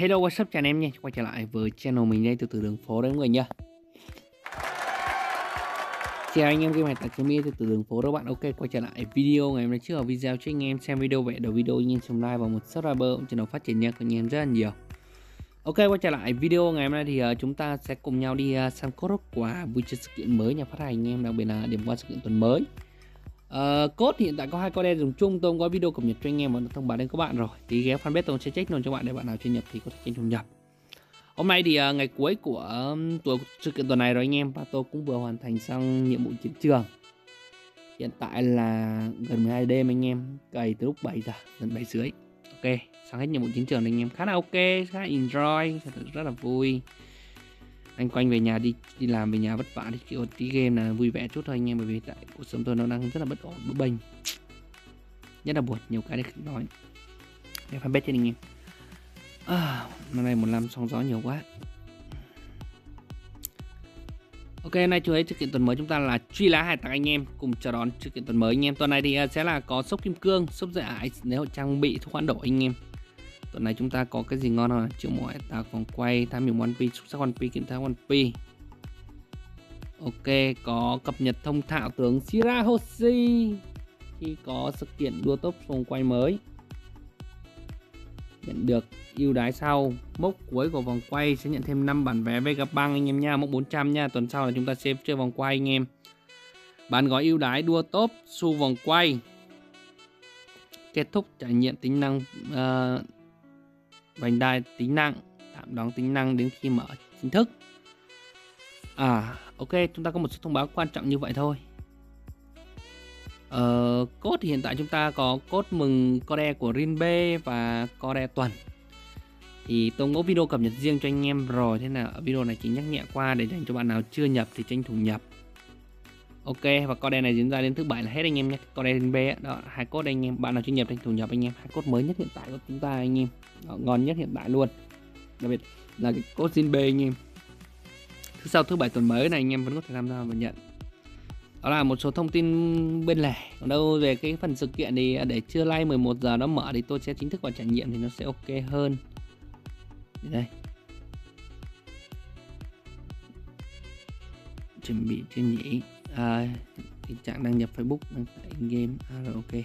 Hello what's up chào anh em nha. Quay trở lại với channel mình đây từ từ đường phố đấy mọi người nha Chào anh em game này tại Chami từ từ đường phố đó bạn. Ok quay trở lại video ngày hôm nay trước ở video cho anh em xem video về đầu video anh em xem like và một subscriber channel phát triển nha của anh em rất là nhiều. Ok quay trở lại video ngày hôm nay thì uh, chúng ta sẽ cùng nhau đi uh, xem cốt quà vui chơi sự kiện mới nhà phát hành anh em đặc biệt là điểm qua sự kiện tuần mới. Uh, code hiện tại có hai con đen dùng chung. Tôi có video cập nhật cho anh em và thông báo đến các bạn rồi. Thì ghé fanpage tôi sẽ check luôn cho bạn để bạn nào chưa nhập thì có thể tranh thủ nhập. Hôm nay thì uh, ngày cuối của um, tuổi sự kiện tuần này rồi anh em. Và tôi cũng vừa hoàn thành xong nhiệm vụ chiến trường. Hiện tại là gần 12 đêm anh em. Cày từ lúc 7 giờ gần 7 rưỡi. Ok xong hết nhiệm vụ chiến trường anh em khá là ok khá là enjoy rất là vui anh quanh về nhà đi đi làm về nhà vất vả đi. Chỉ tí game là vui vẻ chút thôi anh em bởi vì tại cuộc sống tôi nó đang rất là bất ổn bất bình nhất là buồn nhiều cái để nói. Để fanpage cho anh em. À, năm nay một năm sóng gió nhiều quá. Ok, hôm nay chủ ấy sự kiện tuần mới chúng ta là truy lá hải tặc anh em cùng chào đón sự kiện tuần mới anh em. Tuần này thì ờ, sẽ là có sốc kim cương, sốc dạy ải nếu trang bị thuốc hoãn đổi anh em tuần này chúng ta có cái gì ngon không? Triệu mọi ta vòng quay tham hiểu one piece xúc sắc one piece kiểm tra one piece. Ok có cập nhật thông thạo tướng Shirahoshi. Khi có sự kiện đua tốc vòng quay mới. Nhận được ưu đái sau mốc cuối của vòng quay sẽ nhận thêm 5 bản vé Vega Bang anh em nha mốc 400 nha. Tuần sau là chúng ta sẽ chơi vòng quay anh em. Bán gói ưu đái đua top su vòng quay. Kết thúc trải nghiệm tính năng uh, vành đai tính năng tạm đóng tính năng đến khi mở chính thức. À ok chúng ta có một số thông báo quan trọng như vậy thôi. Ờ, code thì hiện tại chúng ta có code mừng core của Rinbe và core tuần. Thì tôi có video cập nhật riêng cho anh em rồi thế là ở video này chỉ nhắc nhẹ qua để dành cho bạn nào chưa nhập thì tranh thủ nhập ok và code này diễn ra đến thứ bảy là hết anh em nhé. Code B đó hai cốt anh em. Bạn nào chưa nhập thì thủ nhập anh em. Hai cốt mới nhất hiện tại của chúng ta anh em. Đó, ngon nhất hiện tại luôn. Đặc biệt là cái cốt zin B anh em. Thứ sau thứ bảy tuần mới này anh em vẫn có thể tham gia và nhận. Đó là một số thông tin bên lề. Còn đâu về cái phần sự kiện thì à, để trưa nay 11 giờ nó mở thì tôi sẽ chính thức vào trải nghiệm thì nó sẽ ok hơn. Đây. Chuẩn bị chưa nhỉ? À, tình trạng đăng nhập Facebook đăng tải game. À, rồi ok.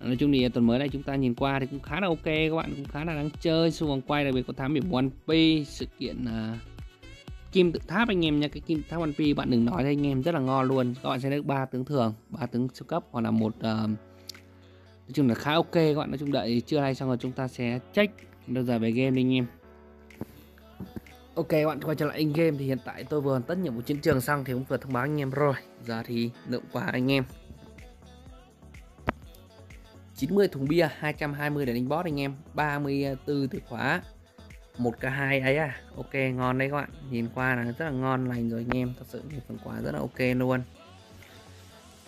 Nói chung thì tuần mới này chúng ta nhìn qua thì cũng khá là ok các bạn. Cũng khá là đáng chơi. Xung vòng quay đặc biệt có thám hiểm One Piece sự kiện uh, kim tự tháp anh em nha. Cái kim tự tháp One Piece bạn đừng nói đây anh em rất là ngon luôn. Các bạn sẽ được ba tướng thường ba tướng siêu cấp hoặc là một uh, nói chung là khá ok các bạn. Nói chung đợi chưa hay xong rồi chúng ta sẽ check. Đâu giờ về game đi anh em. Ok các bạn quay trở lại in game. Thì hiện tại tôi vừa hoàn tất nhiệm vụ chiến trường xong thì cũng vừa thông báo anh em rồi. Giờ thì lượng quà anh em. 90 thùng bia 220 để đánh boss anh em. 34 từ khóa. 1k2 ấy à. Ok, ngon đấy các bạn. Nhìn qua là rất là ngon lành rồi anh em. Thật sự thì phần quà rất là ok luôn.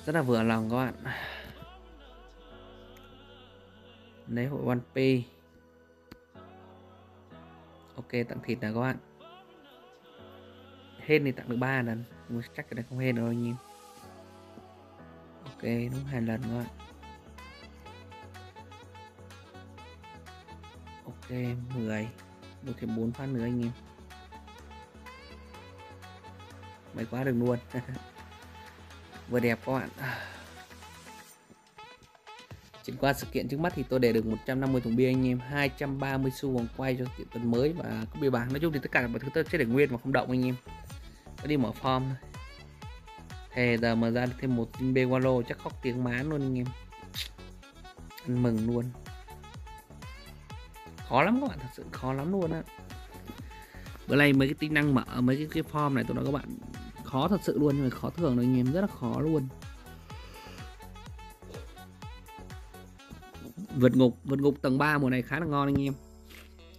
Rất là vừa lòng các bạn. Lấy hội 1P Ok, tặng thịt nè các bạn. Hên thì tặng được 3 lần. Chắc cái này không hên rồi anh em Ok, đúng hai lần các bạn ok 10 một thêm 4 phát nữa anh em. May quá đừng luôn. Vừa đẹp các bạn. Chuyển qua sự kiện trước mắt thì tôi để được 150 thùng bia anh em. 230 xu vòng quay cho kiện tuần mới và có bia bảng Nói chung thì tất cả mọi thứ tôi sẽ để nguyên mà không động anh em. Có đi mở form thôi. Thề giờ mà ra được thêm một bê Walo chắc khóc tiếng má luôn anh em. Ăn mừng luôn. Khó lắm các bạn thật sự khó lắm luôn á. Bữa nay mấy cái tính năng mở mấy cái, cái form này tôi nói các bạn khó thật sự luôn nhưng mà khó thường rồi anh em rất là khó luôn. Vượt ngục vượt ngục tầng 3 mùa này khá là ngon anh em.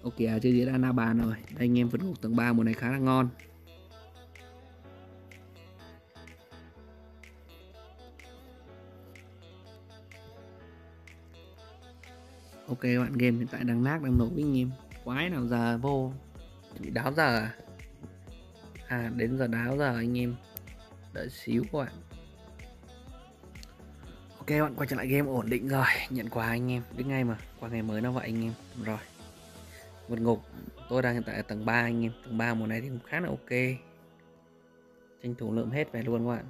Ok à, diễn gì na bàn rồi. Đây anh em vượt ngục tầng 3 mùa này khá là ngon. Ok, bạn game hiện tại đang nát đang nổ với anh em quái nào giờ vô? Bị đáo giờ à? À đến giờ đáo giờ anh em. Đợi xíu các bạn. Ok, bạn quay trở lại game ổn định rồi. Nhận quà anh em. Đến ngay mà. Qua ngày mới nó vậy anh em. Rồi. Vượt ngục. Tôi đang hiện tại ở tầng 3 anh em. Tầng 3 mùa này thì cũng khá là ok. Tranh thủ lượm hết về luôn các bạn.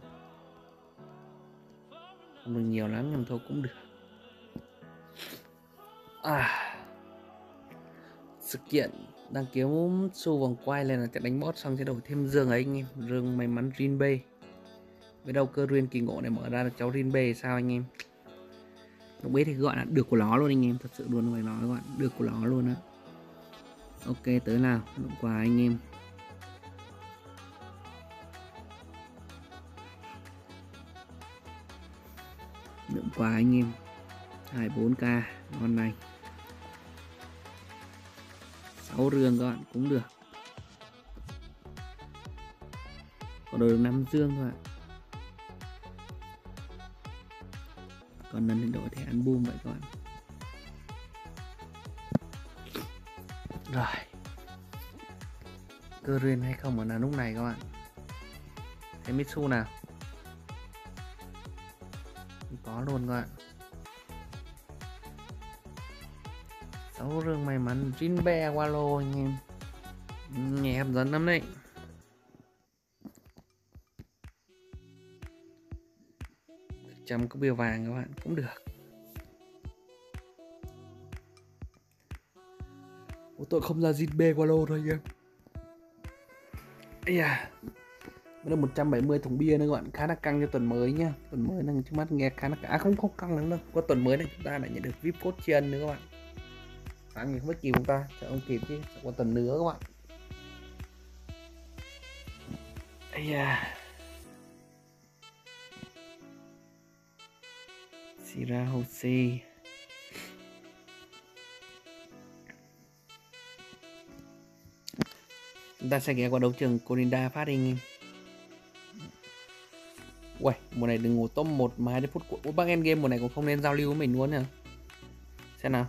Không được nhiều lắm nhưng thôi cũng được à. Sự kiện đang kiếm xu vòng quay lên là sẽ đánh boss xong sẽ đổi thêm dương ấy anh em dương may mắn Rin B với đâu cơ duyên kỳ ngộ này mở ra được cháu Rin B sao anh em? Lúc ấy thì gọi là được của nó luôn anh em, thật sự luôn phải nói các bạn được của nó luôn á. Ok, tới nào động quà anh em. Lượng quà anh em. 24k ngon này. 6 rương các bạn, cũng được. Có đồ năm dương thôi ạ. Còn lần thì đổi thẻ album vậy các bạn. Rồi. Cơ riêng hay không ở là lúc này các bạn? Thấy Mitsu nào? Có luôn các bạn. Sáu rương may mắn Jinbe Walo anh em. Nghe hấp dẫn lắm đấy. Trăm có bìa vàng các bạn cũng được. Ủa, tôi không ra Jinbe Walo thôi anh em. Ây da. Mới được 170 thùng bia nữa các bạn Khá là căng cho tuần mới nhá. Tuần mới này trước mắt nghe khá là À không không căng lắm đâu. Có tuần mới này chúng ta lại nhận được VIP code tri nữa các bạn Sáng thì không biết kịp chúng ta? Chắc không kịp chứ Chắc tuần nữa các bạn. Ây da. Sira Jose Chúng ta sẽ ghé qua đấu trường Corinda phát anh em Uầy, mùa này đừng ngủ tôm một mà đến phút cuối Ủa bác game mùa này cũng không nên giao lưu với mình luôn nhỉ? Xem nào.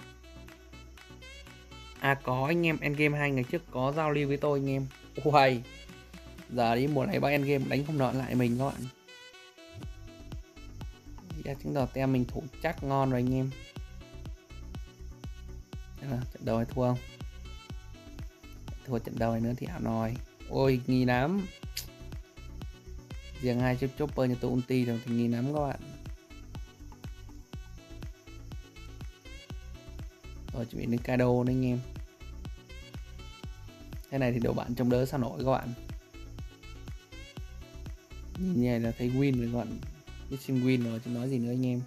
À có anh em Endgame hai ngày trước có giao lưu với tôi anh em. Uầy, Giờ đi mùa này bác Endgame đánh không nợ lại mình các bạn. Dạ chứng tỏ tem mình thủ chắc ngon rồi anh em. Là trận đầu hay thua không? Thua trận đầu này nữa thì ảo nòi. Ôi, nghi lắm. Riêng hai chiếc chopper như tôi ulti rồi thì nghi lắm các bạn. Rồi chuẩn bị đến Kaido đấy anh em. Cái này thì đồ bạn trông đỡ sao nổi các bạn. Nhìn như này là thấy win rồi các bạn. Biết sim win rồi, chứ nói gì nữa anh em.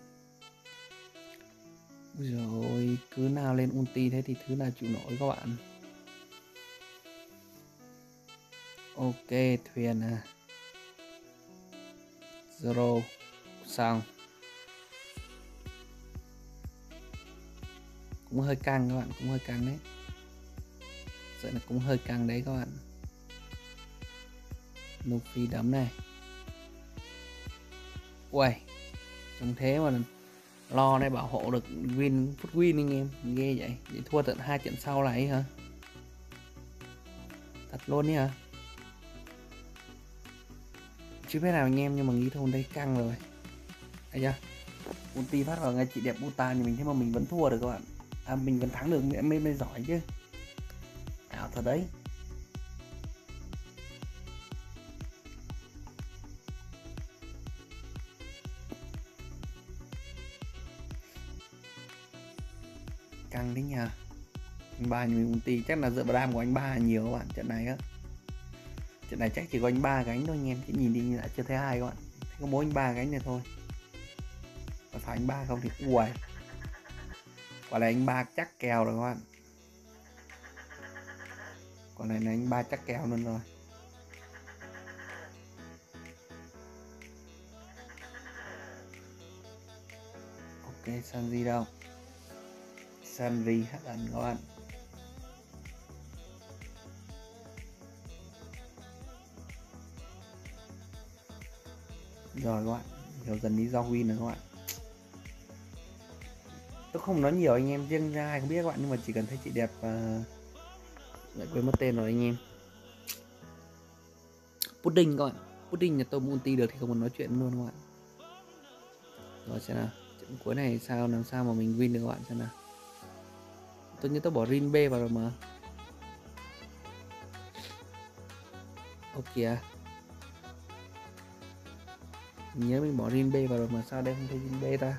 Rồi cứ nào lên ulti thế thì thứ nào chịu nổi các bạn. Ok, thuyền à. Zero xong. Cũng hơi căng các bạn, cũng hơi căng đấy. Sợ là cũng hơi căng đấy các bạn. Luffy đấm này. Uầy, Trông thế mà Lo này bảo hộ được win, phút win anh em. Ghê vậy Để thua tận hai trận sau lại hả? Thật luôn đi hả? Chưa biết nào anh em nhưng mà nghĩ thôi, đây căng rồi. Thấy chưa? Ulti phát vào ngay chị đẹp Buta thì mình thấy mà mình vẫn thua được các bạn à mình vẫn thắng được mới mới giỏi chứ. Ảo thật đấy. Căng đấy nha anh ba mình ty chắc là dựa vào đam của anh ba nhiều các bạn, trận này á. Trận này chắc chỉ có anh ba gánh thôi anh em, chứ nhìn đi nhìn lại chưa thấy ai các bạn. Thấy có mỗi anh ba gánh này thôi. Có phải anh ba không thì uầy quả này anh ba chắc kèo rồi các bạn. Quả này là anh ba chắc kèo luôn rồi. Ok, Sanji đâu? Sanji HN các bạn. Rồi các bạn hiểu dần lý do win rồi các bạn tôi không nói nhiều anh em riêng ra ai không biết các bạn nhưng mà chỉ cần thấy chị đẹp uh, lại quên mất tên rồi anh em. Pudding các bạn. Pudding nhà tôi multi được thì không muốn nói chuyện luôn các bạn. Rồi xem nào. Trận cuối này sao làm sao mà mình win được các bạn xem nào. Tôi nhớ tôi bỏ rin b vào rồi mà. Ok kìa. Nhớ mình bỏ rin b vào rồi mà sao đây không thấy rin b ta?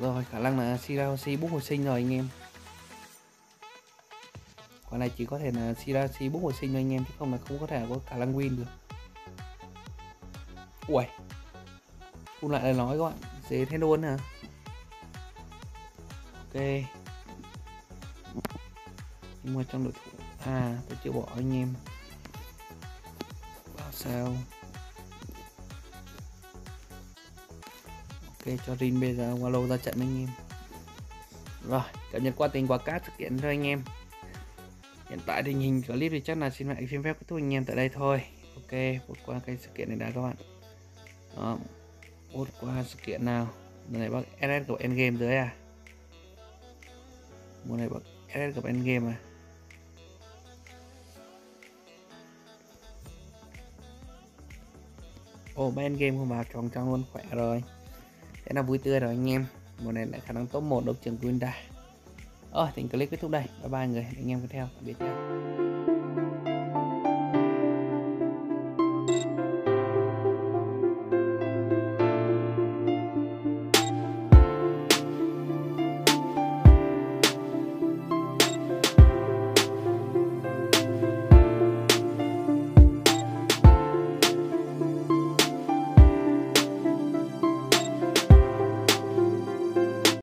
Rồi, khả năng là Shirahoshi bút hồi sinh rồi, anh em. Quả này chỉ có thể là Shirahoshi bút hồi sinh thôi, anh em, chứ không là không có thể có khả năng win được. Ui phun lại là nói các bạn. Dế thế luôn hả? Ok. Nhưng mà trong đội thủ à tôi chưa bỏ anh em. Bảo sao? Ok cho Rin bây giờ qua lâu ra trận anh em. Rồi cập nhật qua tình quả cát sự kiện thôi anh em. Hiện tại tình hình clip thì chắc là xin lại xin phép kết thúc anh em tại đây thôi. Ok vượt qua cái sự kiện này đã các bạn. Đó vượt qua sự kiện nào? Lần này bác SS gặp endgame dưới à? Mùa này bác SS gặp endgame à? Ồ, oh, bên game không vào tròn tròn luôn khỏe rồi. Thế là vui tươi rồi anh em. Mùa này lại khả năng top 1 đấu trường Quinta Ờ, thì clip kết thúc đây. Bye bye người, anh em tiếp theo. Tạm biệt nhé.